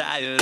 tired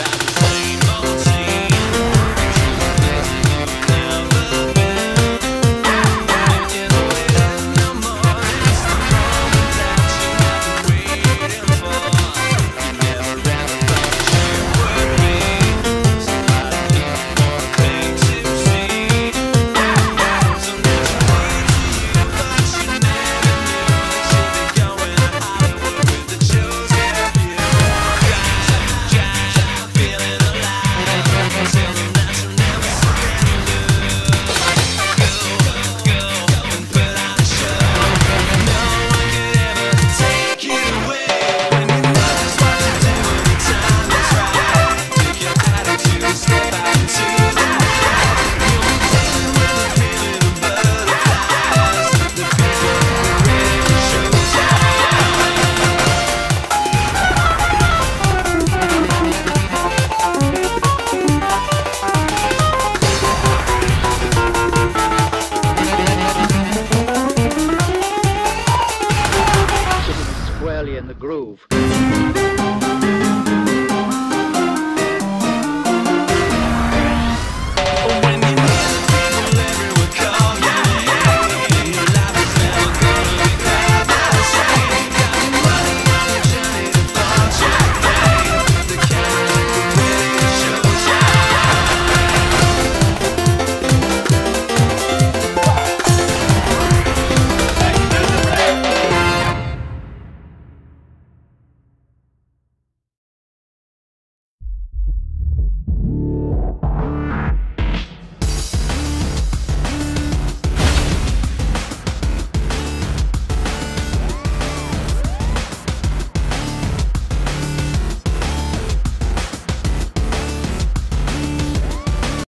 early in the groove.